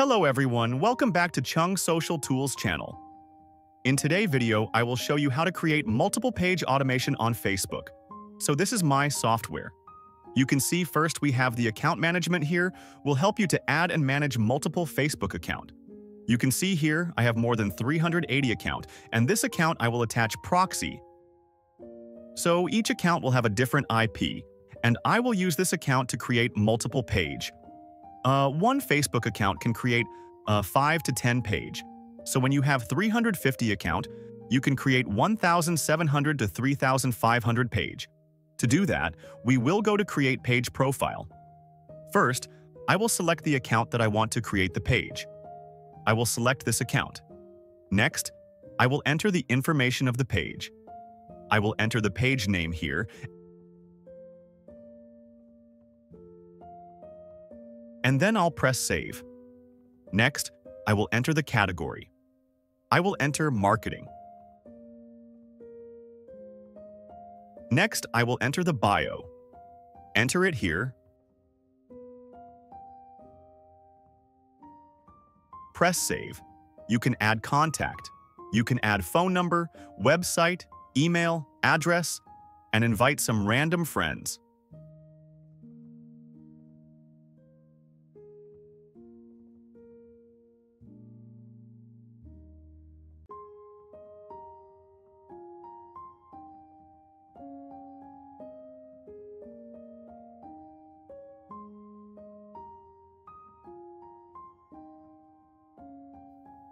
Hello everyone, welcome back to Chung Social Tools channel. In today's video, I will show you how to create multiple page automation on Facebook. So this is my software. You can see first we have the account management here, will help you to add and manage multiple Facebook account. You can see here I have more than 380 account, and this account I will attach proxy. So each account will have a different IP, and I will use this account to create multiple page. Uh, one Facebook account can create a 5 to 10 page. So when you have 350 account, you can create 1,700 to 3,500 page. To do that, we will go to Create Page Profile. First, I will select the account that I want to create the page. I will select this account. Next, I will enter the information of the page. I will enter the page name here and then I'll press Save. Next, I will enter the category. I will enter Marketing. Next, I will enter the bio. Enter it here. Press Save. You can add contact. You can add phone number, website, email, address, and invite some random friends.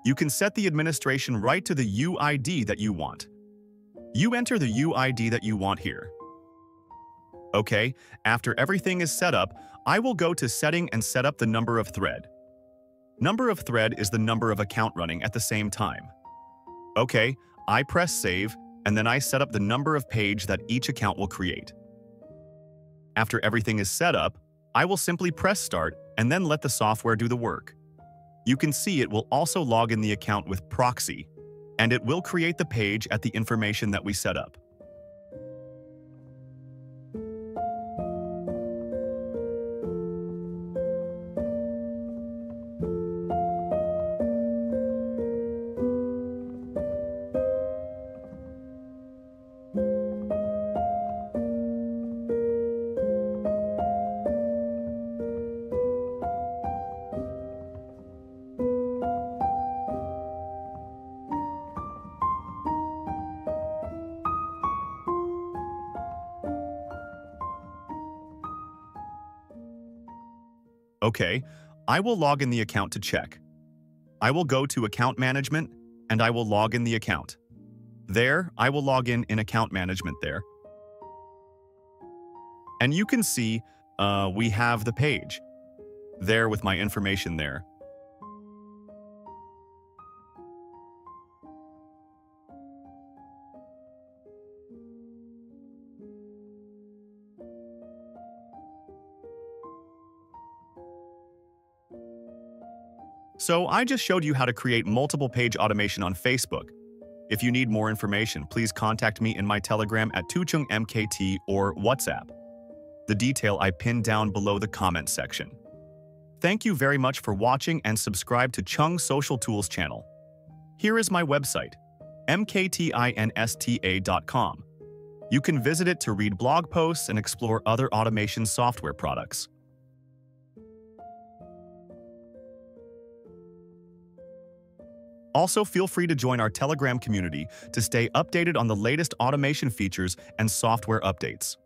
You can set the administration right to the UID that you want. You enter the UID that you want here. Okay, after everything is set up, I will go to Setting and set up the number of thread. Number of thread is the number of account running at the same time. Okay, I press Save, and then I set up the number of page that each account will create. After everything is set up, I will simply press Start and then let the software do the work. You can see it will also log in the account with proxy, and it will create the page at the information that we set up. Okay, I will log in the account to check. I will go to Account Management, and I will log in the account. There, I will log in in Account Management there. And you can see uh, we have the page. There with my information there. So I just showed you how to create multiple page automation on Facebook. If you need more information, please contact me in my Telegram at TuchungMKT or WhatsApp. The detail I pinned down below the comment section. Thank you very much for watching and subscribe to Chung Social Tools channel. Here is my website, mktinsta.com. You can visit it to read blog posts and explore other automation software products. Also, feel free to join our Telegram community to stay updated on the latest automation features and software updates.